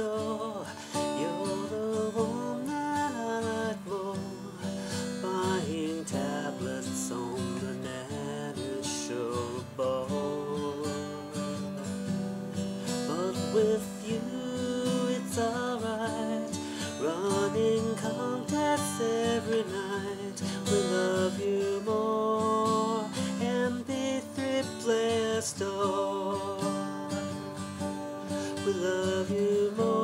You're the that I more. Buying tablets on the a bore. But with you, it's alright. Running contests every night. We love you more. MP3 player store. Love you more.